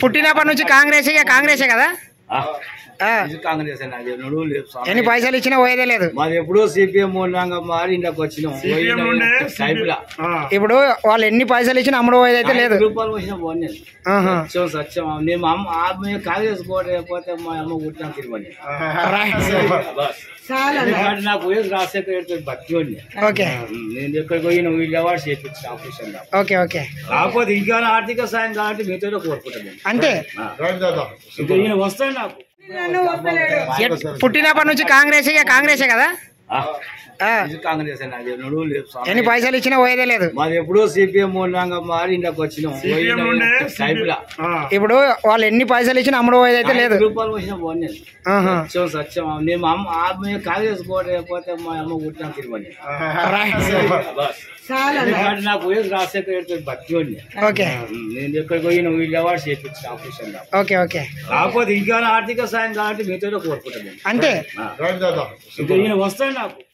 పుట్టినప్పటి నుంచి కాంగ్రెస్ కాంగ్రెసే కదా? కాంగ్రెస్. ఎన్ని పైసలు ఇచ్చినా పోయేదే లేదు. మాది ఎప్పుడో సిపిఎం మూలంగా మారి ఇంట్లోకి వచ్చినాం టైపులా ఇప్పుడు వాళ్ళు ఎన్ని పైసలు ఇచ్చినా అమ్ముడు పోయేదైతే లేదు. రూపాయలు వచ్చిన పోనీ. సత్యం అమ్మ మేము కాంగ్రెస్ మా అమ్మ పుట్టిన నాకు రాజశేఖర్ భక్తి ఓకే. నేను ఎక్కడికి పోయిన వీళ్ళు అవార్డు చేయించిన ఆపరేషన్లో. Okay okay. కాకపోతే ఇంకా ఆర్థిక సాయం కాబట్టి మీతో కోరుకుంటాను. అంతే. ఈయన ఎట్- పుట్టినప్పటి నుంచి కాంగ్రెస్ కాంగ్రెసే కదా? కాంగ్రెస్. ఎన్ని పైసలు ఇచ్చినా పోయేదే లేదు. మాది ఎప్పుడో సిపిఎం మూలంగా మారి ఇంట్లోకి వచ్చినాం ఇప్పుడు వాళ్ళు ఎన్ని పైసలు ఇచ్చినా అమ్ముడు పోయేదైతే లేదు. ఐదు రూపాయలు వచ్చిన పోనీ. సత్యం అమ్మ కాంగ్రెస్ కోట లేకపోతే మా అమ్మ పుట్టిన నాకు రాజశేఖర్ ఉంది ఓకే. నేను ఎక్కడికి పోయిన వీళ్ళు అవార్డు చేయించిన ఆపరేషన్లో. Okay okay. కాకపోతే ఇంకా ఆర్థిక సాయం కాబట్టి మీతో కోరుకుంటాను. అంతే. ఈయన వస్తాడు నాకు.